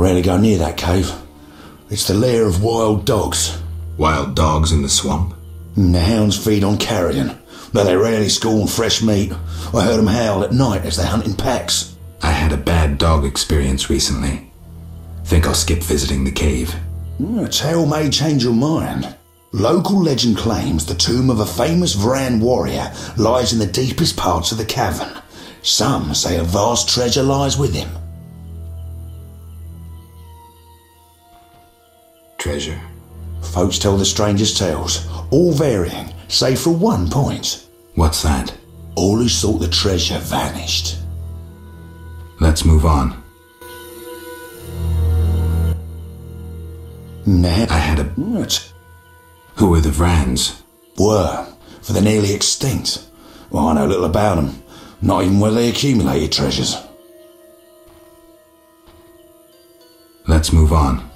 rarely go near that cave. It's the lair of wild dogs. Wild dogs in the swamp? And the hounds feed on carrion, though they rarely scorn fresh meat. I heard them howl at night as they hunt in packs. I had a bad dog experience recently. Think I'll skip visiting the cave. Mm, a tale may change your mind. Local legend claims the tomb of a famous Vran warrior lies in the deepest parts of the cavern. Some say a vast treasure lies with him. Treasure? Folks tell the strangest tales, all varying, save for one point. What's that? All who sought the treasure vanished. Let's move on. Now, I had a. What? Who were the Vrans? Were, for the nearly extinct. Well, I know little about them. Not even where they accumulated treasures. Let's move on.